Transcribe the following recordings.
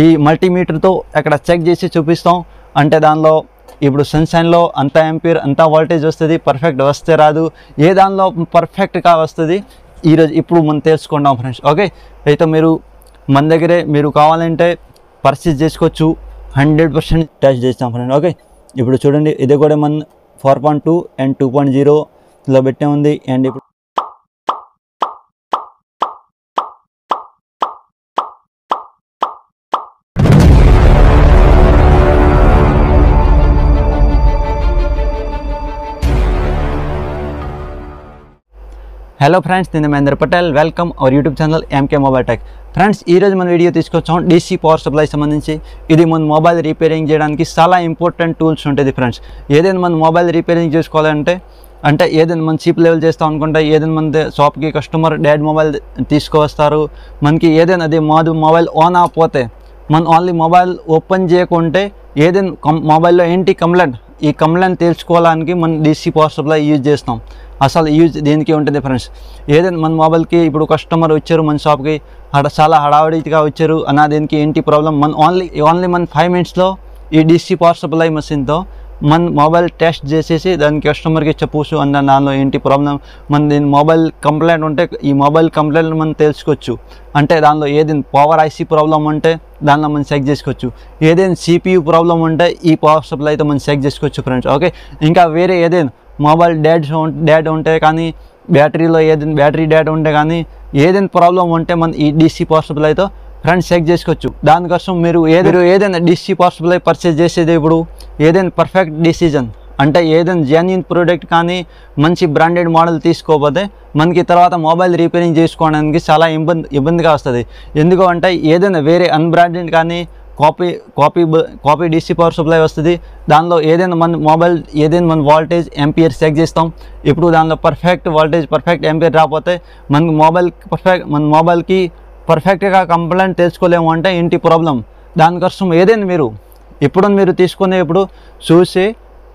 ఈ మల్టీమీటర్తో అక్కడ చెక్ చేసి చూపిస్తాం. అంటే దానిలో ఇప్పుడు సన్షైన్లో అంత ఎంపీర్ అంత వోల్టేజ్ వస్తుంది పర్ఫెక్ట్ వస్తే రాదు. ఏ దానిలో పర్ఫెక్ట్గా వస్తుంది ఈరోజు ఇప్పుడు మనం తెలుసుకుందాం ఫ్రెండ్స్ ఓకే అయితే మీరు మన దగ్గరే మీరు కావాలంటే పర్చేస్ చేసుకోవచ్చు. హండ్రెడ్ పర్సెంట్ టెస్ట్ చేస్తాం ఫ్రెండ్ ఓకే ఇప్పుడు చూడండి ఇది కూడా మన four point two and two point జీరోలో పెట్టే ఉంది. అండ్ ఇప్పుడు హలో ఫ్రెండ్స్ నేను Mahendra Patel. Welcome our YouTube channel MK mobile tech friends ఈరోజు మన వీడియో తీసుకొచ్చాం డీసీ పవర్ సప్లై సంబంధించి. ఇది మన మొబైల్ రిపేరింగ్ చేయడానికి చాలా ఇంపార్టెంట్ టూల్స్ ఉంటుంది ఫ్రెండ్స్ ఏదైనా మన మొబైల్ రిపేరింగ్ చేసుకోవాలంటే అంటే ఏదైనా మన చీప్ లెవెల్ చేస్తాం అనుకుంటే ఏదైనా మన షాప్కి కస్టమర్ డాడ్ మొబైల్ తీసుకువస్తారు. మనకి ఏదైనా అది మాది మొబైల్ ఆన్ అవ్వకపోతే మనం ఓన్లీ మొబైల్ ఓపెన్ చేయకుంటే ఏదైనా కం మొబైల్లో ఏంటి కంప్లైంట్ ఈ కంప్లైంట్ తెలుసుకోవడానికి మనం డీసీ పవర్ సప్లై యూజ్ చేస్తాం. అసలు యూజ్ దేనికి ఉంటుంది ఫ్రెండ్స్? ఏదైనా మన మొబైల్కి ఇప్పుడు కస్టమర్ వచ్చారు మన షాప్కి హడ చాలా హడావిడిగా వచ్చారు అన్న దీనికి ఏంటి ప్రాబ్లం మన ఓన్లీ ఓన్లీ మన ఫైవ్ మినిట్స్లో ఈ డీసీ పవర్ సప్లై మెషిన్తో మన మొబైల్ టెస్ట్ చేసేసి దానికి కస్టమర్కి చెప్పవచ్చు అన్న దానిలో ఏంటి ప్రాబ్లం మన దీని మొబైల్ కంప్లైంట్ ఉంటే ఈ మొబైల్ కంప్లైంట్ మనం తెలుసుకోవచ్చు. అంటే దానిలో ఏదైనా పవర్ ఐసీ ప్రాబ్లం ఉంటే దానిలో మనం చెక్ చేసుకోవచ్చు. ఏదైనా సిపియూ ప్రాబ్లం ఉంటే ఈ పవర్ సప్లైతో మనం చెక్ చేసుకోవచ్చు ఫ్రెండ్స్ ఓకే ఇంకా వేరే ఏదైనా మొబైల్ డేట్ డేట్ ఉంటే కానీ బ్యాటరీలో ఏదైనా బ్యాటరీ డాడ్ ఉంటే కానీ ఏదైనా ప్రాబ్లం ఉంటే మనం ఈ డీసీ పాసిబుల్ అయితే ఫ్రెండ్స్ చెక్ చేసుకోవచ్చు. దానికోసం మీరు ఏదో ఏదైనా డీసీ పాసిబుల్ సప్లై పర్చేజ్ చేసేది ఇప్పుడు ఏదైనా పర్ఫెక్ట్ డిసిజన్ అంటే ఏదైనా జెన్యున్ ప్రోడక్ట్ కానీ మంచి బ్రాండెడ్ మోడల్ తీసుకోకపోతే మనకి తర్వాత మొబైల్ రిపేరింగ్ చేసుకోవడానికి చాలా ఇబ్బంది ఇబ్బందిగా వస్తుంది. ఎందుకు అంటే ఏదైనా వేరే అన్బ్రాండెడ్ కానీ copy copy copy DC power supply వస్తుంది. దానిలో ఏదైనా మన మొబైల్ ఏదైనా మన వాల్టేజ్ ఎంపీఆర్ చెక్ చేస్తాం. ఇప్పుడు దానిలో పర్ఫెక్ట్ వాల్టేజ్ పర్ఫెక్ట్ ఎంపీఆర్ రాకపోతే మన మొబైల్ పర్ఫెక్ట్ మన మొబైల్కి పర్ఫెక్ట్గా కంప్లైంట్ తెలుసుకోలేము అంటే ఇంటి ప్రాబ్లం. దానికోసం ఏదైనా మీరు ఇప్పుడు మీరు తీసుకునేప్పుడు చూసి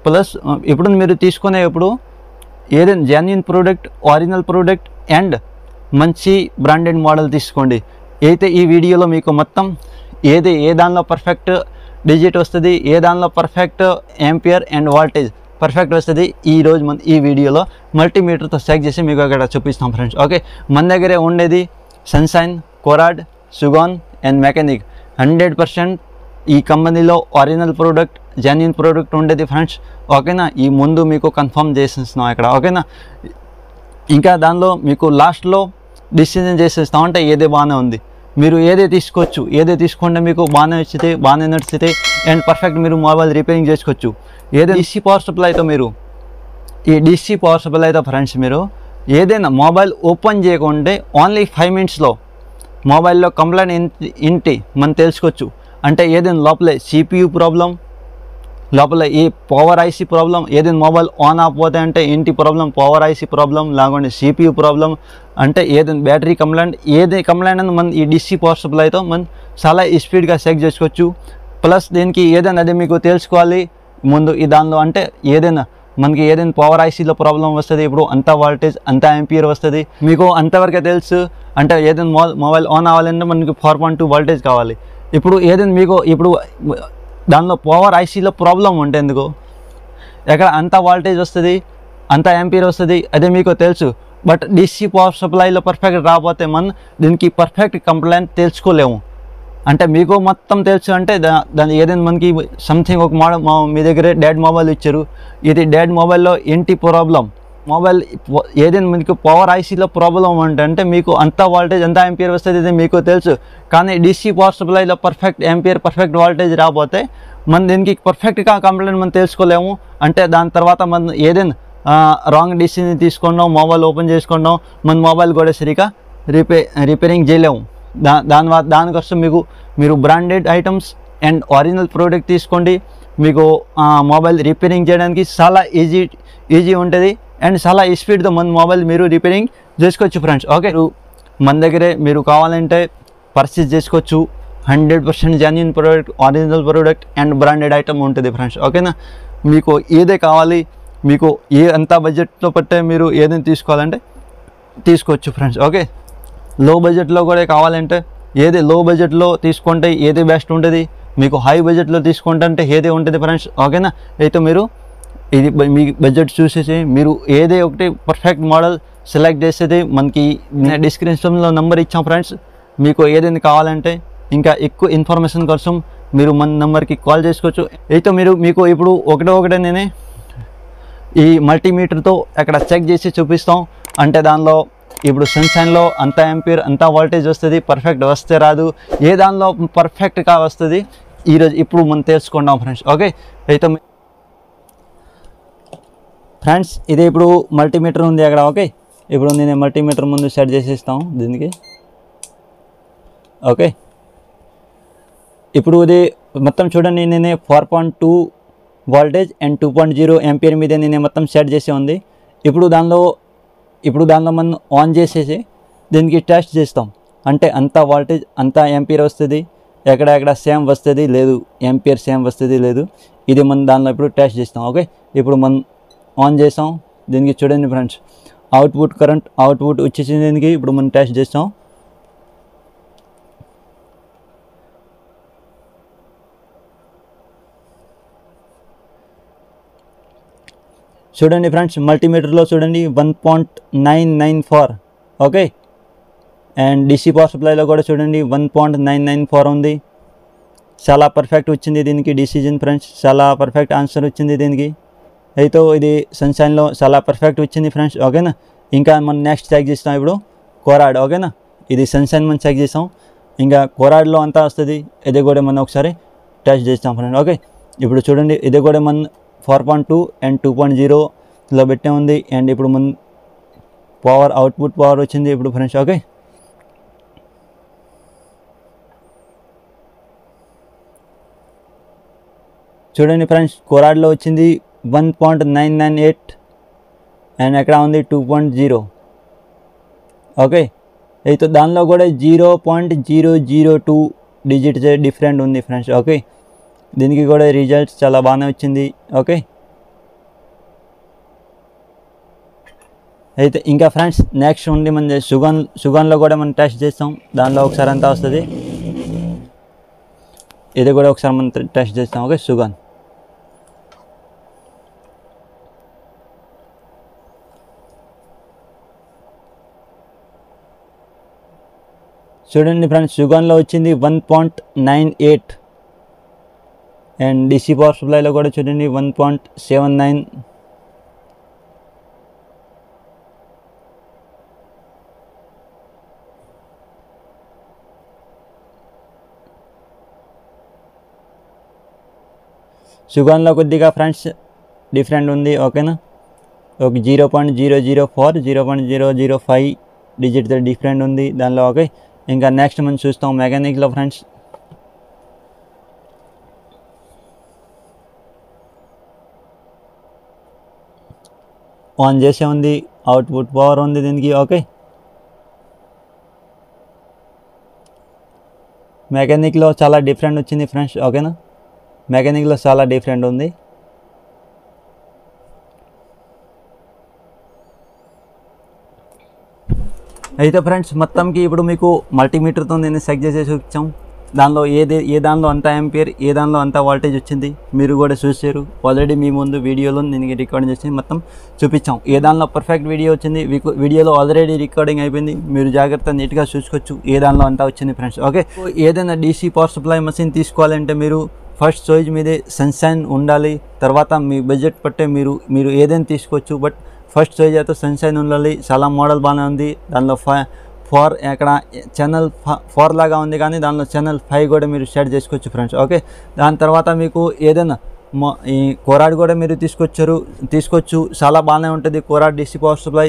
ప్లస్ ఇప్పుడు మీరు తీసుకునేప్పుడు ఏదైనా genuine product original product and మంచి బ్రాండెడ్ మోడల్ తీసుకోండి. అయితే ఈ వీడియోలో మీకు మొత్తం ఏది ఏ దానిలో పర్ఫెక్ట్ డిజిట్ వస్తుంది ఏ దానిలో perfect ampere and voltage perfect వస్తుంది ఈ రోజు మన ఈ వీడియోలో మల్టీమీటర్తో చెక్ చేసి మీకు అక్కడ చూపిస్తాం ఫ్రెండ్స్ ఓకే మన దగ్గరే ఉండేది Sunshine Korad Sugon and Mechanic hundred percent ఈ కంపెనీలో ఒరిజినల్ ప్రోడక్ట్ జెన్యున్ ప్రోడక్ట్ ఉండేది ఫ్రెండ్స్ ఓకేనా ఈ ముందు మీకు కన్ఫర్మ్ చేసేస్తున్నాం ఇక్కడ. ఓకేనా ఇంకా దానిలో మీకు లాస్ట్లో డిసిజన్ చేసేస్తాం అంటే ఏది బాగానే ఉంది. మీరు ఏదే తీసుకోవచ్చు ఏదే తీసుకుంటే మీకు బాగానే నచ్చితే బాగానే నడిచితే అండ్ పర్ఫెక్ట్ మీరు మొబైల్ రిపేరింగ్ చేసుకోవచ్చు. ఏదో డిసి పవర్ అయితే మీరు ఈ డిసి పవర్ అయితే ఫ్రెండ్స్ మీరు ఏదైనా మొబైల్ ఓపెన్ చేయకుంటే ఓన్లీ ఫైవ్ మినిట్స్లో మొబైల్లో కంప్లైంట్ ఇంటి ఇంటి మనం తెలుసుకోవచ్చు. అంటే ఏదైనా లోపలే సిపియు ప్రాబ్లం లోపల ఈ పవర్ ఐసీ ప్రాబ్లం ఏదైనా మొబైల్ ఆన్ అవ్వకపోతే అంటే ఏంటి ప్రాబ్లం పవర్ ఐసీ ప్రాబ్లం లేకుంటే సిపియు ప్రాబ్లం అంటే ఏదైనా బ్యాటరీ కంప్లైంట్ ఏది కంప్లైంట్ అని మన ఈ డిసి పవర్ సప్లైతో మనం చాలా స్పీడ్గా చెక్ చేసుకోవచ్చు. ప్లస్ దీనికి ఏదైనా అది మీకు తెలుసుకోవాలి. ముందు ఈ దానిలో అంటే ఏదైనా మనకి ఏదైనా పవర్ ఐసీలో ప్రాబ్లం వస్తుంది ఇప్పుడు అంత వాల్టేజ్ అంత ఎంపీఆర్ వస్తుంది. మీకు అంతవరకు తెలుసు అంటే ఏదైనా మొబైల్ ఆన్ అవ్వాలంటే మనకి ఫోర్ పాయింట్ టూ వాల్టేజ్ కావాలి. ఇప్పుడు ఏదైనా మీకు ఇప్పుడు దానిలో పవర్ ఐసీలో ప్రాబ్లం ఉంటే ఎందుకు? ఎక్కడ అంత వాల్టేజ్ వస్తుంది అంత ఎంపీర్ వస్తుంది అదే మీకు తెలుసు. బట్ డీసీ పవర్ సప్లైలో పర్ఫెక్ట్ రాకపోతే మనం దీనికి పర్ఫెక్ట్ కంప్లైంట్ తెలుసుకోలేము. అంటే మీకు మొత్తం తెలుసు అంటే దా దాని ఏదైనా మనకి సంథింగ్ ఒక మోడల్ మా మీ దగ్గరే డాడ్ మొబైల్ ఇచ్చారు. ఇది డాడ్ మొబైల్లో ఏంటి ప్రాబ్లం మొబైల్ ఏదైనా మీకు పవర్ ఐసీలో ప్రాబ్లం అంటే అంటే మీకు అంత వోల్టేజ్ ఎంత ఎంపీఆర్ వస్తుంది మీకు తెలుసు. కానీ డీసీ పవర్ సప్లైలో పర్ఫెక్ట్ ఎంపీఆర్ పర్ఫెక్ట్ వాల్టేజ్ రాబోతే మన దీనికి పర్ఫెక్ట్గా కంప్లైంట్ మనం తెలుసుకోలేము. అంటే దాని తర్వాత మనం ఏదైనా రాంగ్ డిసిజన్ తీసుకున్నాం మొబైల్ ఓపెన్ చేసుకున్నాం మన మొబైల్ కూడా సరిగా రిపే రిపేరింగ్ చేయలేము. దా దాని దానికోసం మీకు మీరు branded items and original product తీసుకోండి. మీకు మొబైల్ రిపేరింగ్ చేయడానికి చాలా ఈజీ ఈజీ ఉంటుంది. అండ్ చాలా స్పీడ్తో మన మొబైల్ మీరు రిపేరింగ్ చేసుకోవచ్చు ఫ్రెండ్స్. ఓకే? మన దగ్గరే మీరు కావాలంటే పర్చేస్ చేసుకోవచ్చు. Hundred percent genuine product original product and branded item ఉంటుంది ఫ్రెండ్స్. ఓకేనా? మీకు ఏదే కావాలి మీకు ఏ ఎంత బడ్జెట్లో పట్టే మీరు ఏదైనా తీసుకోవాలంటే తీసుకోవచ్చు ఫ్రెండ్స్. ఓకే? లో బడ్జెట్లో కూడా కావాలంటే ఏది లో బడ్జెట్లో తీసుకుంటే ఏది బెస్ట్ ఉంటుంది మీకు హై బడ్జెట్లో తీసుకుంటే ఏది ఉంటుంది ఫ్రెండ్స్. ఓకేనా? అయితే మీరు ఇది మీ బడ్జెట్ చూసేసి మీరు ఏదే ఒకటి పర్ఫెక్ట్ మోడల్ సెలెక్ట్ చేసేది మనకి డిస్క్రిప్షన్లో నెంబర్ ఇచ్చాం ఫ్రెండ్స్ మీకు ఏదైనా కావాలంటే ఇంకా ఎక్కువ ఇన్ఫర్మేషన్ కోసం మీరు మన నెంబర్కి కాల్ చేసుకోవచ్చు. అయితే మీరు మీకు ఇప్పుడు ఒకటే ఒకటే నేనే ఈ మల్టీమీటర్తో అక్కడ చెక్ చేసి చూపిస్తాం. అంటే దానిలో ఇప్పుడు సన్షైన్లో అంత ఎంపీర్ అంత వోల్టేజ్ వస్తుంది పర్ఫెక్ట్ వస్తే రాదు. ఏ దానిలో పర్ఫెక్ట్గా వస్తుంది ఈరోజు ఇప్పుడు మనం తెలుసుకుందాం ఫ్రెండ్స్ ఓకే అయితే ఫ్రెండ్స్ ఇది ఇప్పుడు మల్టీమీటర్ ఉంది అక్కడ ఓకే? ఇప్పుడు నేను మల్టీమీటర్ ముందు సెట్ చేసేస్తాం దీనికి. ఓకే? ఇప్పుడు ఇది మొత్తం చూడండి నేనే four point two voltage and two point zero ampere మీద నేను మొత్తం సెట్ చేసి ఉంది. ఇప్పుడు దానిలో ఇప్పుడు దానిలో మనం ఆన్ చేసేసి దీనికి టెస్ట్ చేస్తాం. అంటే అంత వోల్టేజ్ అంత ఎంపీర్ వస్తుంది. ఎక్కడ ఎక్కడ సేమ్ వస్తుంది లేదు. ఎంపీఆర్ సేమ్ వస్తుంది లేదు. ఇది మనం దానిలో ఇప్పుడు టెస్ట్ చేస్తాం ఓకే? ఇప్పుడు మనం ఆన్ చేస్తాం దీనికి చూడండి ఫ్రెండ్స్ అవుట్పుట్ కరెంట్ అవుట్పుట్ వచ్చేసింది దీనికి. ఇప్పుడు మనం టెస్ట్ చేస్తాం. చూడండి ఫ్రెండ్స్ మల్టీమీటర్లో చూడండి one point nine nine four okay and DC power సప్లైలో కూడా చూడండి one point nine nine four ఉంది. చాలా పర్ఫెక్ట్ వచ్చింది దీనికి డిసిజన్ ఫ్రెండ్స్ చాలా పర్ఫెక్ట్ ఆన్సర్ వచ్చింది దీనికి. అయితే ఇది సన్షైన్లో చాలా పర్ఫెక్ట్ వచ్చింది ఫ్రెండ్స్ ఓకేనా? ఇంకా మనం నెక్స్ట్ చెక్ చేస్తాం ఇప్పుడు కోరాడ్ ఓకేనా? ఇది సన్షైన్ మనం చెక్ చేస్తాం ఇంకా కోరాడ్లో అంతా వస్తుంది ఇది కూడా మనం ఒకసారి టెస్ట్ చేస్తాం ఫ్రెండ్ ఓకే? ఇప్పుడు చూడండి ఇది కూడా మన four point two and two point జీరోలో పెట్టే ఉంది. అండ్ ఇప్పుడు మన పవర్ అవుట్పుట్ పవర్ వచ్చింది ఇప్పుడు ఫ్రెండ్స్ ఓకే? చూడండి ఫ్రెండ్స్ కోరాడ్లో వచ్చింది one point nine nine eight and ఎక్కడ ఉంది? టూ పాయింట్ జీరో ఓకే అయితే దానిలో కూడా zero point zero zero two digit different ఉంది ఫ్రెండ్స్ ఓకే దీనికి కూడా రిజల్ట్స్ చాలా బాగానే వచ్చింది. ఓకే అయితే ఇంకా ఫ్రెండ్స్ నెక్స్ట్ ఉండి మన సుగన్ సుగన్లో కూడా మనం టెస్ట్ చేస్తాం. దానిలో ఒకసారి అంతా వస్తుంది. ఇది కూడా ఒకసారి మనం టెస్ట్ చేస్తాం. Okay Sugon. చూడండి ఫ్రెండ్స్ సుగన్లో వచ్చింది one point nine eight and DC power సప్లైలో కూడా చూడండి వన్ పాయింట్ సెవెన్ నైన్ సుగన్లో కొద్దిగా ఫ్రెండ్స్ డిఫరెంట్ ఉంది ఓకేనా? ఒక zero point zero zero four zero point zero zero five డిజిట్తో different ఉంది దానిలో ఓకే? ఇంకా నెక్స్ట్ మనం చూస్తాం మెకానిక్లో ఫ్రెండ్స్ ఆన్ చేసే ఉంది అవుట్పుట్ పవర్ ఉంది దీనికి ఓకే మెకానిక్లో చాలా డిఫరెంట్ వచ్చింది ఫ్రెండ్స్ ఓకేనా మెకానిక్లో చాలా డిఫరెంట్ ఉంది. అయితే ఫ్రెండ్స్ మొత్తంకి ఇప్పుడు మీకు మల్టీమీటర్తో నేను చెక్ చేసి చూపించాం. దానిలో ఏది ఏ దానిలో అంత ఎంపీర్ ఏ దానిలో అంత వాల్టేజ్ వచ్చింది మీరు కూడా చూసారు ఆల్రెడీ మీ ముందు వీడియోలో నేను రికార్డింగ్ చేసి మొత్తం చూపించాం. ఏ దానిలో పర్ఫెక్ట్ వీడియో వచ్చింది వీడియోలో ఆల్రెడీ రికార్డింగ్ అయిపోయింది. మీరు జాగ్రత్త నీట్గా చూసుకోవచ్చు ఏ దానిలో అంతా వచ్చింది ఫ్రెండ్స్ ఓకే ఏదైనా డీసీ పవర్ సప్లై మెషిన్ తీసుకోవాలంటే మీరు ఫస్ట్ చాయిస్ మీదే సన్షైన్ ఉండాలి. తర్వాత మీ బడ్జెట్ పట్టే మీరు మీరు ఏదైనా తీసుకోవచ్చు. బట్ ఫస్ట్ చాయిస్ అయితే సన్షైన్ ఉండాలి. చాలా మోడల్ బాగానే ఉంది. దానిలో ఫైవ్ ఫోర్ ఎక్కడ ఛానల్ ఫోర్ లాగా ఉంది కానీ దానిలో ఛానల్ ఫైవ్ కూడా మీరు సెట్ చేసుకోవచ్చు ఫ్రెండ్స్ ఓకే దాని తర్వాత మీకు ఏదైనా ఈ కోరాడు కూడా మీరు తీసుకొచ్చారు తీసుకోవచ్చు. చాలా బాగానే ఉంటుంది. కోరాడు డిసి పవర్ సప్లై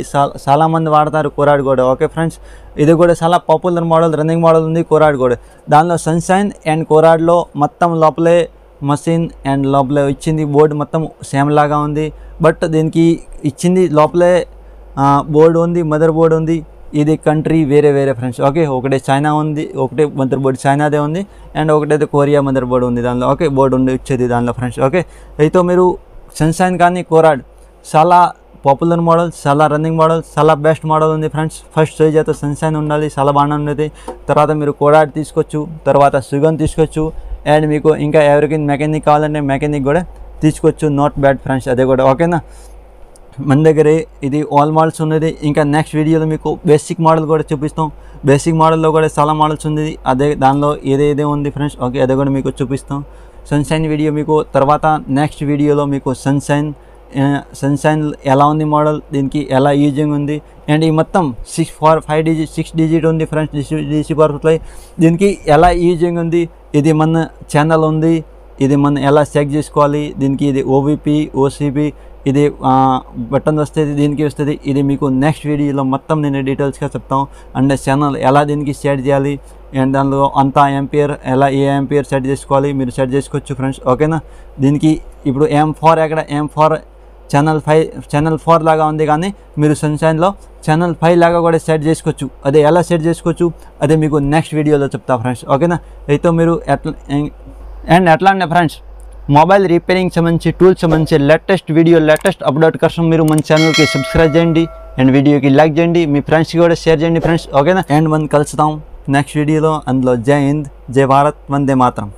చాలా మంది వాడతారు కోరాడు కూడా. ఓకే ఫ్రెండ్స్ ఇది కూడా చాలా పాపులర్ మోడల్ రన్నింగ్ మోడల్ ఉంది కోరాడు కూడా. దానిలో సన్షైన్ అండ్ కోరాడ్లో మొత్తం లోపలే మషిన్ అండ్ లోపలే ఇచ్చింది బోర్డు మొత్తం సేమ్ లాగా ఉంది. బట్ దీనికి ఇచ్చింది లోపలే బోర్డు ఉంది మదర్ బోర్డు ఉంది. ఇది కంట్రీ వేరే వేరే ఫ్రెండ్స్ ఓకే ఒకటే చైనా ఉంది ఒకటే మదర్ బోర్డు చైనాదే ఉంది అండ్ ఒకటైతే కొరియా మదర్ బోర్డు ఉంది దానిలో. ఓకే బోర్డు ఉంది వచ్చేది దానిలో ఫ్రెండ్స్ ఓకే అయితే మీరు సన్షైన్ కానీ కోరాడ్ చాలా పాపులర్ మోడల్ చాలా రన్నింగ్ మోడల్ చాలా బెస్ట్ మోడల్ ఉంది ఫ్రెండ్స్ ఫస్ట్ స్టేజ్ అయితే సన్షైన్ ఉండాలి చాలా బాగానే ఉండేది. తర్వాత మీరు కోరాడ్ తీసుకోవచ్చు తర్వాత సుగన్ తీసుకోవచ్చు అండ్ మీకు ఇంకా ఎవరికి మెకానిక్ కావాలంటే మెకానిక్ కూడా తీసుకోవచ్చు నాట్ బ్యాడ్ ఫ్రెండ్స్ అదే కూడా ఓకేనా మన దగ్గర ఇది ఆల్ మోడల్స్ ఉన్నది ఇంకా నెక్స్ట్ వీడియోలో మీకు బేసిక్ మోడల్ కూడా చూపిస్తాం బేసిక్ మోడల్లో కూడా చాలా మోడల్స్ ఉంది అదే దానిలో ఏదేదే ఉంది ఫ్రెండ్స్ ఓకే అదే కూడా మీకు చూపిస్తాం సన్షైన్ వీడియో మీకు తర్వాత నెక్స్ట్ వీడియోలో మీకు సన్షైన్ సన్షైన్ ఎలా ఉంది మోడల్ దీనికి ఎలా యూజింగ్ ఉంది అండ్ ఈ మొత్తం six four five digit six digit ఉంది ఫ్రెండ్స్ డిసి డిసి సప్లై దీనికి ఎలా యూజింగ్ ఉంది ఇది మన ఛానల్ ఉంది. ఇది మనం ఎలా చెక్ చేసుకోవాలి? దీనికి ఇది ఓవీపీ ఓసీపీ ఇది బటన్ వస్తుంది దీనికి వస్తుంది. ఇది మీకు నెక్స్ట్ వీడియోలో మొత్తం నేను డీటెయిల్స్గా చెప్తాం. అండ్ ఛానల్ ఎలా దీనికి సెట్ చేయాలి? అండ్ దానిలో అంతా ఎంపీఆర్ ఎలా ఏ ఎంపీఆర్ సెట్ చేసుకోవాలి? మీరు సెట్ చేసుకోవచ్చు ఫ్రెండ్స్ ఓకేనా దీనికి ఇప్పుడు ఎం ఫోర్ ఎక్కడ? M four channel five channel four లాగా ఉంది కానీ మీరు సన్షైన్లో ఛానల్ ఫైవ్ లాగా కూడా సెట్ చేసుకోవచ్చు అదే ఎలా సెట్ చేసుకోవచ్చు అదే మీకు నెక్స్ట్ వీడియోలో చెప్తా ఫ్రెండ్స్ ఓకేనా అయితే మీరు ఎట్లా అండ్ ఎట్లా అంటే ఫ్రెండ్స్ మొబైల్ రిపేరింగ్ సంబంధించి టూల్స్ సంబంధించి లేటెస్ట్ వీడియో లేటెస్ట్ అప్డేట్ కోసం మీరు మన ఛానల్కి సబ్స్క్రైబ్ చేయండి అండ్ వీడియోకి లైక్ చేయండి మీ ఫ్రెండ్స్కి కూడా షేర్ చేయండి ఫ్రెండ్స్ ఓకేనా అండ్ మనం కలుస్తాం నెక్స్ట్ వీడియోలో అందులో జై హింద్ జై భారత్ వందే మాత్రం